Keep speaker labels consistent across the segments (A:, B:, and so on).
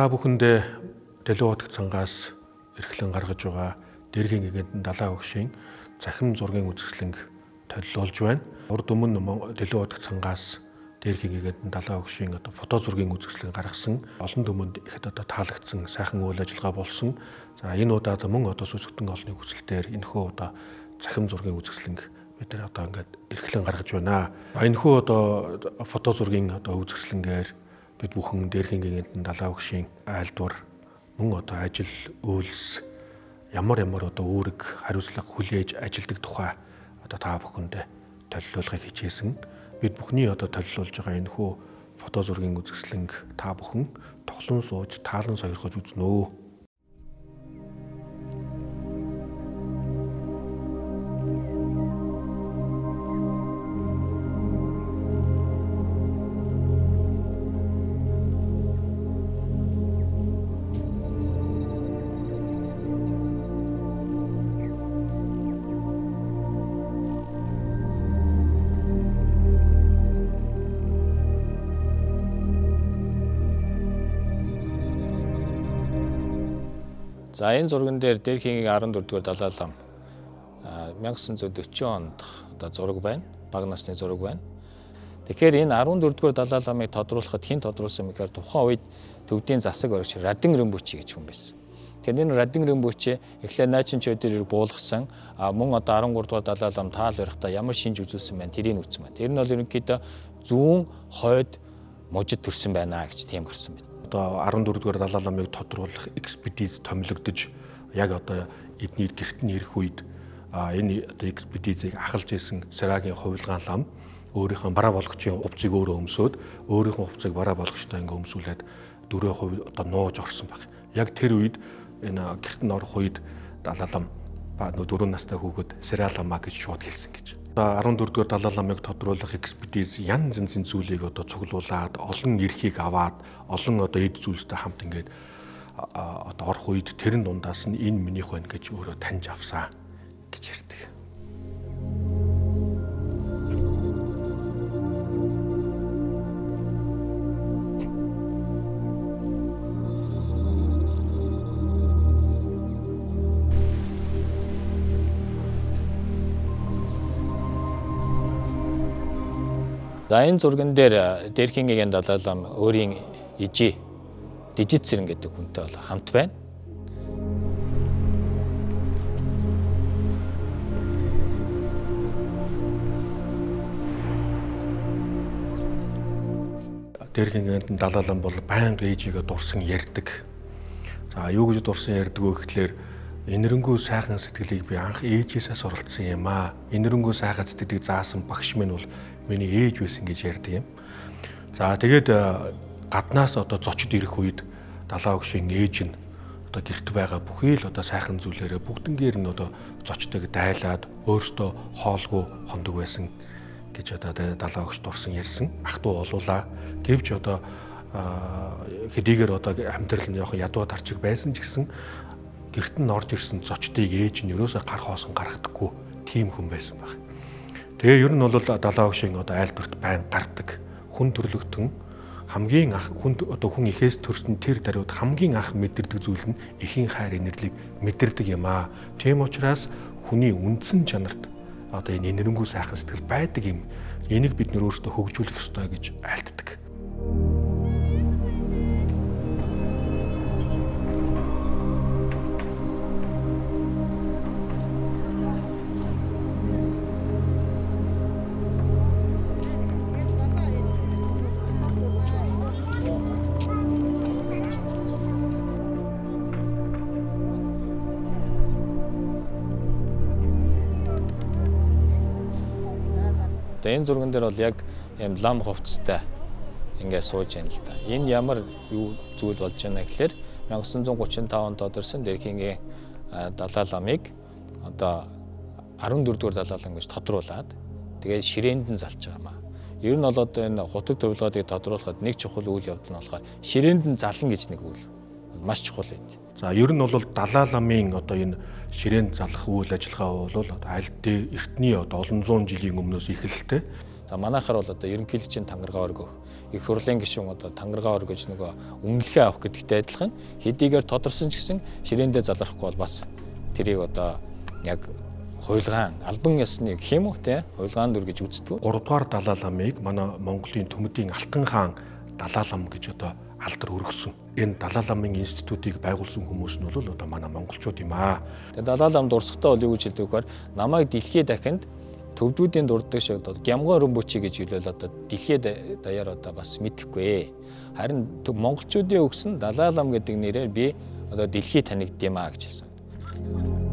A: Та бүхэндээ Дэлгүү утга цангаас эрхлэн гаргаж байгаа дэргийн гэгэндэн далаа өгшийн захим зургийн үзэсгэлэнг толилуулж байна. Урд өмнө Дэлгүү утга цангаас дэргийн гэгэндэн далаа өгшийн одоо фото зургийн үзэсгэлэн гаргасан олон түмэнд ихэд одоо таалагдсан сайхан үйл ажиллагаа болсон. За энэ удаад мөн одоо сүсгтэн олны хүсэлтээр энэхүү одоо захим зургийн үзэсгэлэнг бид нар одоо ингээд эрхлэн гаргаж байна. Энэхүү одоо фото зургийн одоо үзэсгэлэнгээр бид бүхэн дээрхийн гингэнд далаа өгшийн айлдвар мөн одоо ажил үйлс ямар ямар одоо үүрэг хариуцлага хүлээж ажилдаг тухай одоо та бүхэндээ толилуулгыг хичээсэн. Бид бүхний одоо толилуулж байгаа энэ хүү фото зургийн үзэсгэлэнг та бүхэн тоглон сууж таалан сойрхож үзнэ.
B: За энэ зурган дээр Дэрхийн 14 дугаар далай лам 1940 онд одоо зураг байна. Бага насны зураг байна. Тэгэхээр энэ 14 дугаар далай ламыг тодруулахад хэн тодруулсан мэхээр тухайн үед төвдийн засаг орогч Радин Рэмбүчи гэж хүн байсан. Тэгэхээр энэ Радин Рэмбүчи эхлээд Найчин чөдөөр буулгасан мөн одоо 13 дугаар далай лам таал барихтаа ямар шинж үзүүлсэн байна тэрийг үтсэн байна. Тэр нь бол ерөнхийдөө зүүн хойд мужид төрсэн байна гэж тийм гарсан байна
A: одоо 14 дугаар далаа ламыг тодруулах экспедиц томилогдож яг одоо эдний гэрт нь ирэх үед энэ одоо экспедицийг ахалж исэн Сарагийн хувилгаан лам өөрийнхөө бараа болгочийн хувцыг өөрөө өмсөөд өөрийнхөө хувцыг бараа болгочтой ингээ өмсүүлээд дөрөв хувь одоо нууж орсон баг. Яг тэр үед энэ гэрт нь орох үед далаа лам ба дөрөв настай хүүхэд Саралама гэж шууд хэлсэн гэж. 14 дугаар далай ламыг тодруулах экспедиц янз янзын зүйлийг одоо цуглуулад олон эрхийг аваад олон одоо эд зүйлстэй хамт ингээд одоо орох үед тэрэн дундаас нь энэ минийх байна гэж өөрөө таньж авсан гэж ярьдаг.
B: За энэ зурган дээр Дэрхингийн далайлам өөрийн ижи Дижитсэрэн гэдэг хүнтэй бол хамт байна.
A: Дэрхингийн далайлам бол байнга ээжигээ дурсан ярьдаг. За юу гэж дурсан ярьдаг вэ гэхлээр энэрэнгүй сайхан сэтгэлийг би анх ээжээсээ суралцсан юм аа. Энэрэнгүй сайхан сэтгэлийг заасан багш минь бол миний ээж байсан гэж ярьдаг юм. За тэгээд э, гаднаас одоо зочид ирэх үед далаа өгшийн ээж нь одоо гэрт байгаа бүхий л одоо сайхан зүйлээрээ бүгднгээр нь одоо зочдыг дайлаад өөртөө хоолгүй хондог байсан гэж одоо далаа өгч дурсан ярьсан. Ах トゥ олуулаа. Гэвч одоо хэдийгээр одоо амьдрал нь яг ядуу тарчиг байсан ч гэсэн гэрт нь орж ирсэн зочдыг ээж нь ерөөсөө гар хоосон гаргадаггүй тийм хүн байсан баг. Тэгээ ер нь бол далаа өгшийн одоо айлдварт байн гардаг хүн төрлөختөн хамгийн анх хүн одоо хүн ихээс төрсөн тэр даруйд хамгийн анх мэдэрдэг зүйл нь эхийн хайр инэрлийг мэдэрдэг юм аа. Тийм учраас хүний үндсэн чанарт одоо энэ энэрэнгүй сайхан сэтгэл байдаг юм. Энийг бид нөр өөрсдөө хөгжүүлэх ёстой гэж айлддаг.
B: Одоо энэ зурган дээр бол яг юм лам хувцастай ингээд сууж байна л да. Энэ ямар юу зүйл болж байна гэхээр 1935 онд тодорсон Дэрхингийн далай ламыг одоо 14 дугаар далай лам гэж тодруулаад тэгээд ширээнд нь залж байгаа маа. Ер нь бол одоо энэ хутаг төвлөгөөдийг тодруулахад нэг чухал үйл явдал нь болохоор ширээнд нь зална гэж нэг үйл маш чухал байд.
A: За ер нь бол далай ламын одоо энэ ширээнд залах үйл ажиллагаа бол одоо аль эртний одоо олон зуун жилийн өмнөөс эхэлтэй.
B: За манайхаар бол одоо ерөнхийлөгчийн тангаргаа өргөх, их хурлын гишүүн одоо тангаргаа өргөж нөгөө үнэлгээ авах гэдэгтэй адилхан хэдийгээр тодорсон ч гэсэн ширээндээ залрахгүй бол бас тэрийг одоо яг хуйлгаан албан ёсны уу те хуйлгаан дүр гэж үздэг.
A: 3 дугаар далай ламыг манай Монголын төмөдийн Алтан хаан далай лам гэж одоо алдар өргөсөн. Энэ далай ламын институтыг байгуулсан хүмүүс нь бол одоо манай монголчууд юм аа.
B: Тэгээ далай лам дурсахтаа бол юу гэж хэлдэг вэхээр намайг дэлхийн дахинд төвдүүдийн дурддаг шиг одоо гямгон румбучи гэж хэлвэл одоо дэлхийд даяар одоо бас мэдэхгүй. Харин монголчуудын өгсөн Далай лам гэдэг нэрээр би одоо дэлхий танигдъя гэж хэлсэн.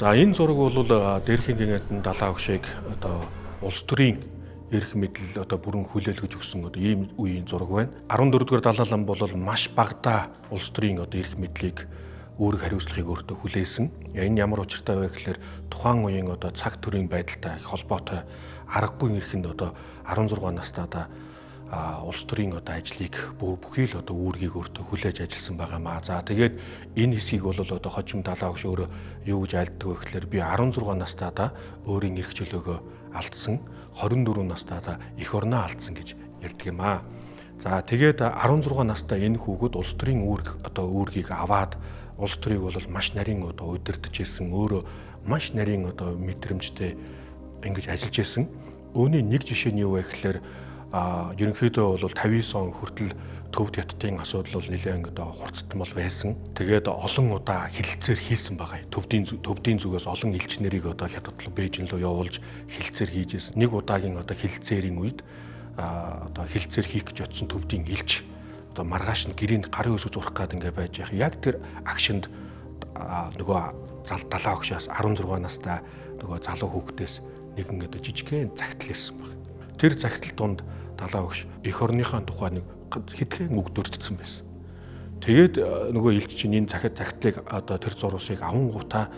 A: За энэ зураг бол дээрхийн гинэтэн далаа өгшийг одоо улс төрийн эрх мэдэл одоо бүрэн хүлээлгэж өгсөн одоо ийм үеийн зураг байна. 14 дугаар далаалан бол маш багадаа улс төрийн одоо эрх мэдлийг үүрэг хариуцлагыг өөртөө хүлээсэн. Энэ ямар учиртай вэ гэхээр тухайн үеийн одоо цаг төрийн байдалтай холбоотой аргагүй эрхэнд одоо 16 настайдаа улс төрийн одоо ажлыг бүхий л одоо үүргийг өөртөө хүлээж ажилласан байгаамаа. За тэгээд энэ хэсгийг бол одоо хожим далаа өгш өөрөө юу гэж айлддаг вэ гэхээр би 16 настайдаа өөрийн эрх чөлөөгөө алдсан, 24 настайдаа эх орноо алдсан гэж ярьдаг юм аа. За тэгээд 16 настай энэ хүүхэд улс төрийн үүрэг одоо үүргийг аваад улс төрийг бол маш нарийн одоо удирдах гэсэн өөрөө маш нарийн одоо мэдрэмжтэй ингэж ажиллаж исэн. Үүний нэг жишээ нь юу вэ гэхээр ерөнхийдөө бол 59 он хүртэл төвд хятадын асуудал бол нэлээд одоо хурцтан бол байсан. Тэгээд олон удаа хилцээр хийсэн байгаа. Төвдийн төвдийн зүгээс олон элчнэрийг одоо хятад руу Бээжин руу явуулж хилцээр хийжсэн. Нэг удаагийн одоо хилцээрийн үед одоо хилцээр хийх гэж утсан төвдийн элч одоо маргааш нь гэрээнд гарын өсөж урах гээд ингээ байж яах. Яг тэр агшинд нөгөө зал далаа өгшөөс 16 настай нөгөө залуу хүүхдээс нэгэн одоо жижигхэн загтал ирсэн баг. Тэр загтал донд далаа өгш эх орныхаа тухай нэг хэдхэн үг дурдсан байсан. Тэгээд э, нөгөө элч чинь энэ захид загтлыг одоо тэр зурусыг авангуудаа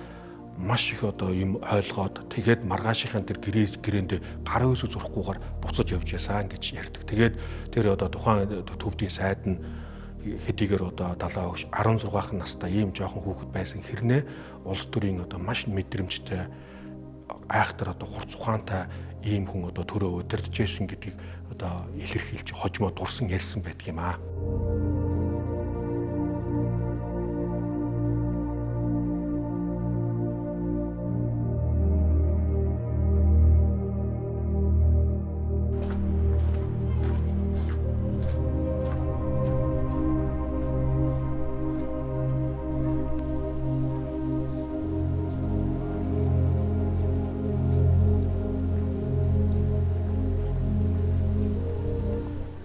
A: маш их одоо юм ойлгоод тэгээд маргаашийнхаа тэр гэрээс гэрээндээ гарын өсө зурхгүйгээр буцаж явж ясаа гэж ярьдаг. Тэгээд тэр одоо тухайн төвдийн сайд нь хэдийгээр одоо далаа өгш 16хан настай ийм жоохон хүүхэд байсан хэрнээ улс төрийн одоо маш мэдрэмжтэй айхтар одоо хурц ухаантай ийм хүн одоо төрөө удирдах байсан гэдгийг одоо илэрхийлж хожимо дурсан ярьсан байдаг юм аа.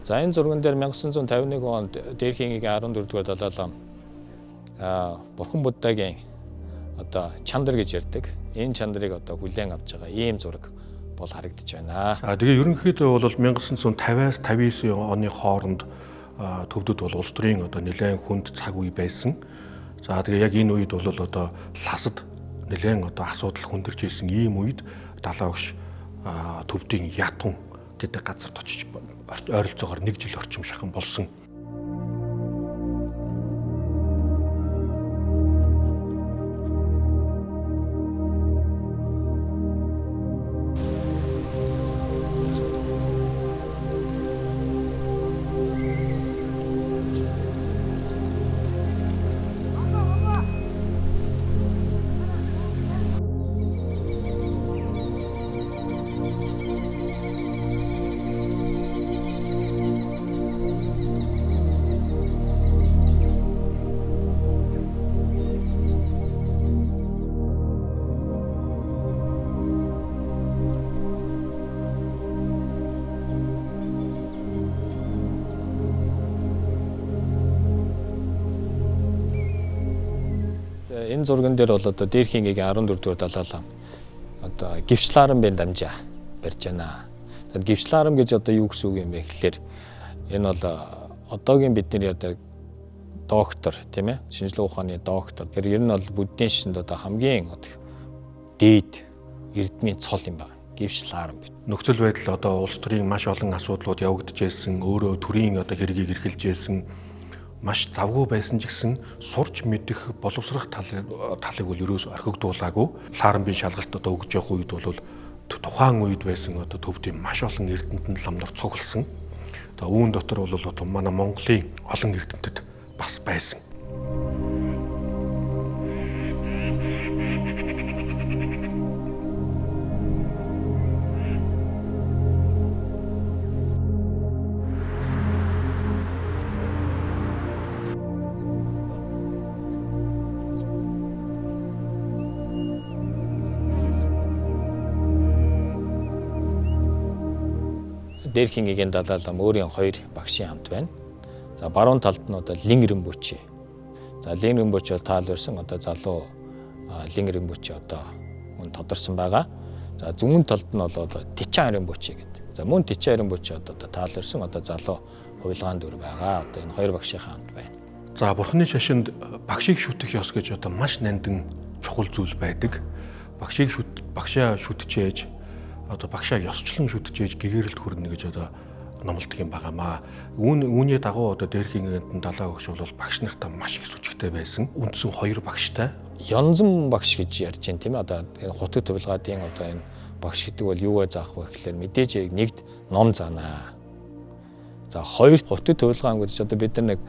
B: За энэ зурган дээр 1951 онд Дээрхийнгийн 14 дугаар далаалам а Бурхан Буддагийн одоо чандар гэж ярьдаг. Энэ чандрыг одоо хүлээн авч байгаа ийм зураг бол харагдаж байна.
A: А тэгээ ерөнхийдөө бол 1950-аас 59 оны хооронд төвдөд бол улс төрийн одоо нэлээд хүнд цаг үе байсан. За тэгээ яг энэ үед бол одоо ласад нэлээд одоо асуудал хүндэрч ирсэн ийм үед далаа өгш төвдийн ятун гэдэг газарт очиж ойролцоогоор нэг жил орчим шахан болсон
B: энэ зурган дээр бол одоо Дээрхингийн 14 дугаар далаалаа одоо гівчлаарам бэн дамжаа барьж байна. Тэгэхээр гівчлаарам гэж одоо юу гэсэн үг юм бэ гэхээр энэ бол одоогийн бидний одоо доктор тийм ээ шинжилгээ ухааны доктор. Тэр ер нь бол буддийн шишинд одоо хамгийн дээд эрдмийн цол юм байна. Гівш лаарам бит.
A: Нөхцөл байдал одоо улс төрийн маш олон асуудлууд явагдаж байсан, өөрөө төрийн одоо хэргийг эрхэлж байсан маш завгүй байсан ч гэсэн сурч мэдэх боловсрох талыг талыг бол ерөөс орхигдуулаагүй. Лаарамбын шалгалт одоо өгж явах үед бол тухайн үед байсан одоо төвдийн маш олон эрдэмтэн ламнар цугласан. Одоо үүн дотор бол одоо манай Монголын олон эрдэмтэд бас байсан.
B: Дэр хингийн далаалам өөрийн хоёр багшийн хамт байна. За баруун талд нь одоо Лин Римбүчи. За Лин Римбүчи бол таал өрсөн одоо залуу Лин Римбүчи одоо мөн тодорсон байгаа. За зүүн талд нь бол Тичан Римбүчи гэдэг. За мөн Тичан Римбүчи одоо таал өрсөн одоо залуу хувилгаан дүр байгаа. Одоо энэ хоёр багшийн хамт байна.
A: За бурхны шашинд багшийг шүтэх ёс гэж одоо маш нандин чухал зүйл байдаг. Багшийг шүт багшаа шүтчээж одоо багшаа ёсчлон шүтжээж гэгэрэлд хүрнэ гэж одоо номлодог юм байгаамаа. Үүн үүний дагуу одоо дээрхийн далаа өгш бол багш нартай маш их сүжигтэй байсан. Үндсэн хоёр багштай.
B: Янзан багш гэж ярьж байна тийм ээ. Одоо хутаг төвлгаадын одоо энэ багш гэдэг бол юугаар заах вэ гэхээр мэдээж нэгд ном заанаа. За хоёр хутаг төвлгаан гэж одоо бид нар нэг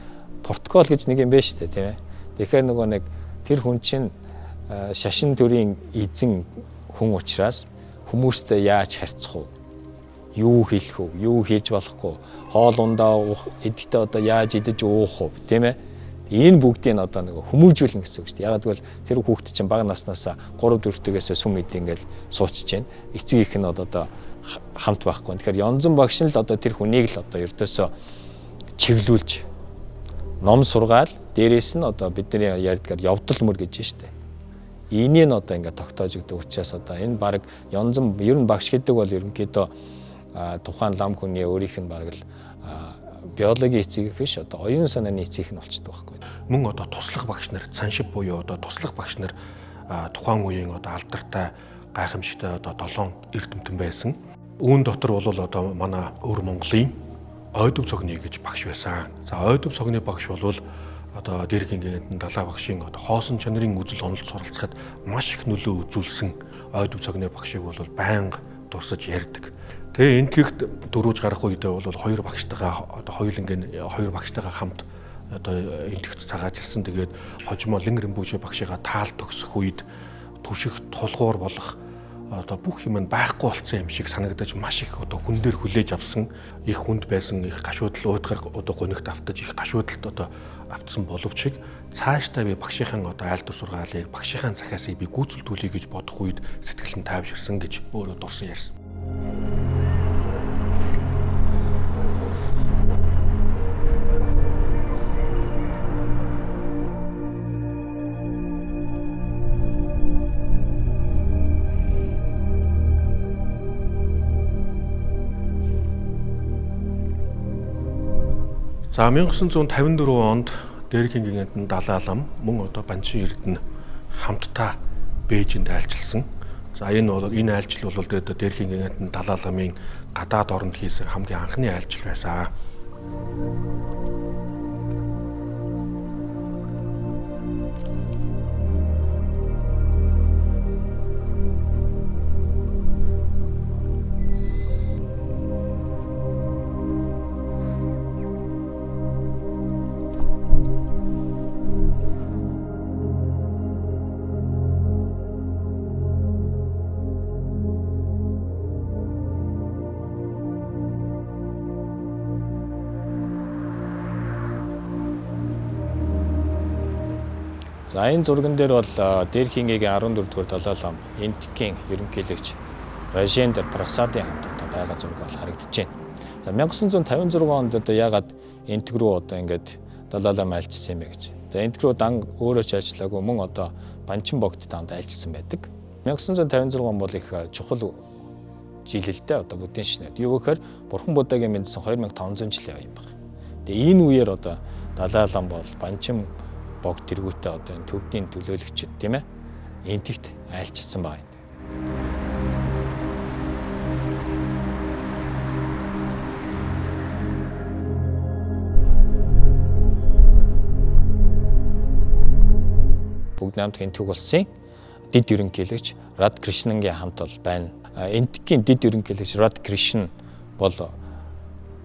B: протокол гэж нэг юм байна шүү дээ тийм ээ. Тэгэхээр нөгөө нэг тэр хүн чинь шашин төрийн эзэн хүн учраас хүмүүстэй яаж харьцах вэ? Юу хэлэх вэ? Юу хийж болохгүй? Хоол ундаа эдгтээ одоо яаж идэж уух вэ? Тийм ээ? Энэ бүгдийг нь одоо нэг хүмүүжүүлнэ гэсэн үг шүү дээ. Ягаад гэвэл тэр хүүхэд чинь бага наснаасаа 3 4-ээс сүм ид ингээл суучж байна. Эцэг их нь одоо хамт байхгүй. Тэгэхээр Янзан багш нь л одоо тэр хүнийг л одоо ердөөсөө чиглүүлж ном сургаал дээрээс нь одоо бидний ярьдгаар явдал мөр гэж байна шүү дээ энийг нь одоо ингээд тогтоож өгдөг учраас одоо энэ баг янзан ер нь багш гэдэг бол ерөнхийдөө тухайн лам хүний өөрийнх нь баг л биологийн эцэг биш одоо оюун санааны эцэг нь болчдөг байхгүй.
A: Мөн одоо туслах багш нар цаншив буюу одоо туслах багш нар тухайн үеийн одоо алдартай гайхамшигтай одоо долоон эрдэмтэн байсан. Үүн дотор бол одоо манай өвөр Монголын ойдов цогны гэж багш байсан. За ойдов цогны багш бол одоо дэргийн далаа багшийн одоо хоосон чанарын үзэл онолд суралцахад маш их нөлөө үзүүлсэн ойд цогны багшийг бол байнга дурсаж ярьдаг. Тэгээ энэ тэгт дөрүүж гарах үедээ бол хоёр багштайгаа одоо хоёулангийн хоёр багштайгаа хамт одоо энэ тэгт цагаажилсан. Тэгээд хожимо Лингрен бүжи багшигаа таал төгсөх үед түших тулгуур болох одоо бүх юм нь байхгүй болсон юм шиг санагдаж маш их одоо хүн дээр хүлээж авсан их хүнд байсан их гашуудлал уудгаар одоо гонигт автаж их гашуудлалд одоо автсан боловч цаашдаа би багшийнхаа одоо айлдвар сургаалыг багшийнхаа захиасыг би гүйцэлдүүлэе гэж бодох үед сэтгэл нь тайвширсан гэж өөрөө дурсан ярьсан. За 1954 онд Дэрхийн гигантын Далаалам мөн одоо Банчин Эрдэнэ хамтдаа Бээжинд айлчилсан. За энэ бол энэ айлчил бол Дэрхийн гигантын Далааламын гадаад оронд хийсэн хамгийн анхны айлчил байсан.
B: За энэ зурган дээр бол Дэрхингийн 14 дугаар далай лам Энтикийн ерөнхийлөгч Рajendra Prasad-ын хамт байгаа зураг бол харагдаж байна. За 1956 онд одоо ягаад Энтик рүү одоо ингээд далай лам альчсан юм бэ гэж. За Энтик рүү дан өөрөө ч ажиллаагүй мөн одоо Банчин богд танд альчсан байдаг. 1956 он бол их чухал жилэлтэй одоо буддийн шинээр. Юу гэхээр Бурхан Буддагийн мэдсэн 2500 жилийн юм байна. Тэгээ энэ үеэр одоо Далай лам бол банчин богд тэргүүтээ одоо энэ төвдийн төлөөлөгчд тийм ээ энтэгт айлчилсан байгаа юм. бүгд намтгийн төг улсын дид ерөнхийлөгч Рад Кришнангийн хамт бол байна. Энтгийн дид ерөнхийлөгч Рад Кришн бол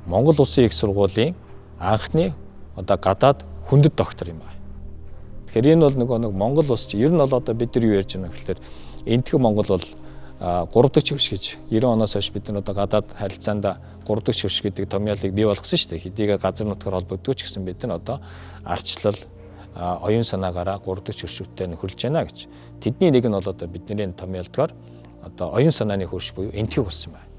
B: Монгол Улсын их сургуулийн анхны одоо гадаад хүндэт доктор юм байна. Тэгэхээр энэ бол нөгөө нэг Монгол улс чи ер нь бол одоо бид нар юу ярьж байна гэхээр энтхэн Монгол бол 3 дахь хөрш гэж 90 оноос хойш бид нар одоо гадаад харилцаанд 3 дахь хөрш гэдэг томьёолыг бий болгосон шүү дээ. Хэдийгээр газар нутгаар холбогддог ч гэсэн бид нар одоо арчлал оюун санаагаараа 3 дахь хөршүүттэй нөхөрлж байна гэж. Тэдний нэг нь бол одоо бидний томьёолдгоор одоо оюун санааны хөрш буюу энтхийг болсон байна.